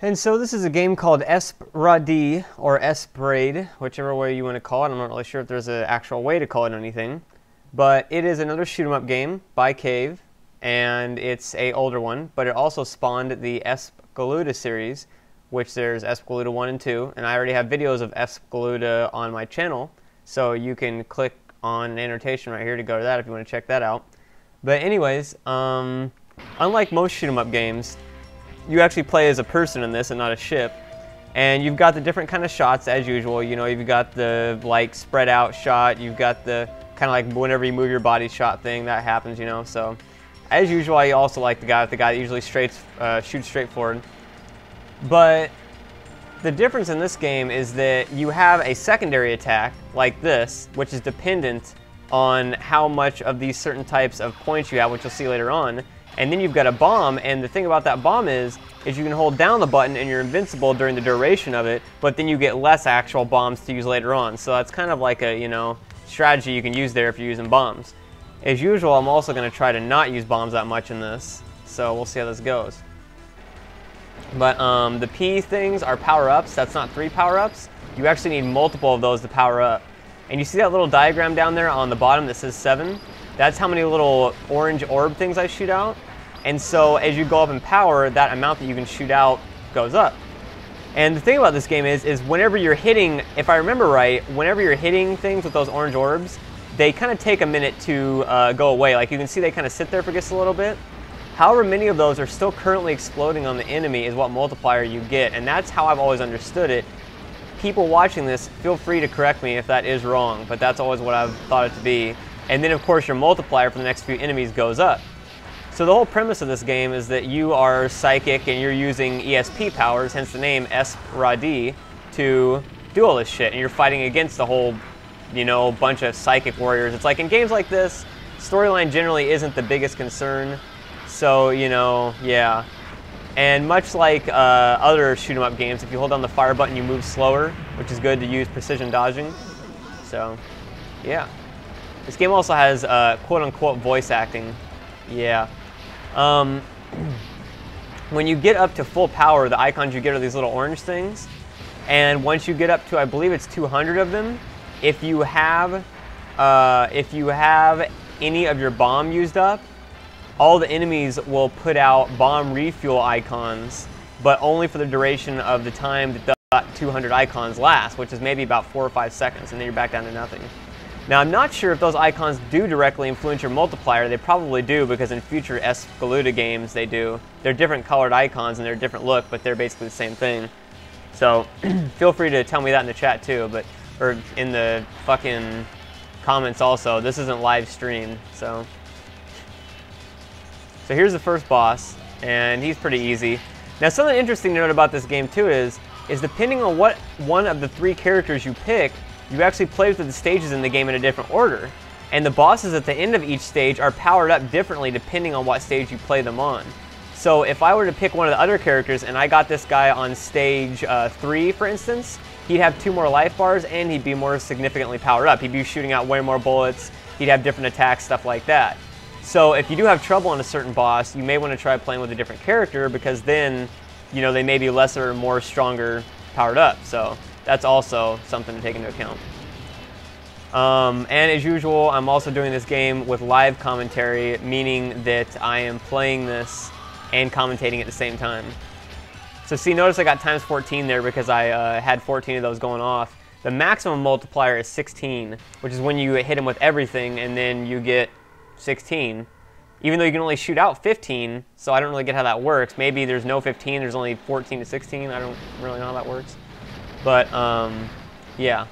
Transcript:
And so this is a game called Esprade or Esprade, whichever way you want to call it. I'm not really sure if there's an actual way to call it anything. But it is another shoot 'em up game by Cave, and it's a older one, but it also spawned the Espgaluda series, which there's Espgaluda 1 and 2, and I already have videos of Espgaluda on my channel, so you can click on annotation right here to go to that if you want to check that out. But anyways, um, unlike most shoot 'em up games, you actually play as a person in this and not a ship. And you've got the different kind of shots as usual. You know, you've got the like spread out shot. You've got the kind of like whenever you move your body shot thing that happens. You know, so as usual, I also like the guy the guy that usually straight uh, shoots straight forward. But the difference in this game is that you have a secondary attack like this, which is dependent on how much of these certain types of points you have, which you'll see later on. And then you've got a bomb, and the thing about that bomb is, is you can hold down the button and you're invincible during the duration of it, but then you get less actual bombs to use later on. So that's kind of like a, you know, strategy you can use there if you're using bombs. As usual, I'm also going to try to not use bombs that much in this, so we'll see how this goes. But um, the P things are power-ups. That's not three power-ups. You actually need multiple of those to power up. And you see that little diagram down there on the bottom that says seven? That's how many little orange orb things I shoot out. And so as you go up in power, that amount that you can shoot out goes up. And the thing about this game is, is whenever you're hitting, if I remember right, whenever you're hitting things with those orange orbs, they kind of take a minute to uh, go away. Like you can see they kind of sit there for just a little bit. However many of those are still currently exploding on the enemy is what multiplier you get. And that's how I've always understood it. People watching this, feel free to correct me if that is wrong, but that's always what I've thought it to be. And then of course your multiplier for the next few enemies goes up. So the whole premise of this game is that you are psychic and you're using ESP powers, hence the name Esprade, to do all this shit. And you're fighting against the whole, you know, bunch of psychic warriors. It's like in games like this, storyline generally isn't the biggest concern. So, you know, yeah. And much like uh, other shoot 'em up games, if you hold down the fire button, you move slower, which is good to use precision dodging. So, yeah. This game also has uh, quote-unquote voice acting. Yeah. Um, when you get up to full power, the icons you get are these little orange things. And once you get up to, I believe it's 200 of them, if you have, uh, if you have any of your bomb used up, all the enemies will put out bomb refuel icons, but only for the duration of the time that the 200 icons last, which is maybe about four or five seconds, and then you're back down to nothing. Now, I'm not sure if those icons do directly influence your multiplier. They probably do because in future Espgaluda games they do. They're different colored icons and they're different look, but they're basically the same thing. So feel free to tell me that in the chat too, but or in the fucking comments also. This isn't live streamed, so. So here's the first boss, and he's pretty easy. Now something interesting to note about this game too is, is depending on what one of the three characters you pick, you actually play through the stages in the game in a different order. And the bosses at the end of each stage are powered up differently depending on what stage you play them on. So if I were to pick one of the other characters and I got this guy on stage uh, 3, for instance, he'd have two more life bars and he'd be more significantly powered up. He'd be shooting out way more bullets, he'd have different attacks, stuff like that. So if you do have trouble on a certain boss, you may want to try playing with a different character because then, you know, they may be lesser, or more stronger powered up. So that's also something to take into account. Um, and as usual, I'm also doing this game with live commentary, meaning that I am playing this and commentating at the same time. So see, notice I got times 14 there because I uh, had 14 of those going off. The maximum multiplier is 16, which is when you hit him with everything and then you get 16. Even though you can only shoot out 15, so I don't really get how that works. Maybe there's no 15, there's only 14 to 16. I don't really know how that works. But um, yeah.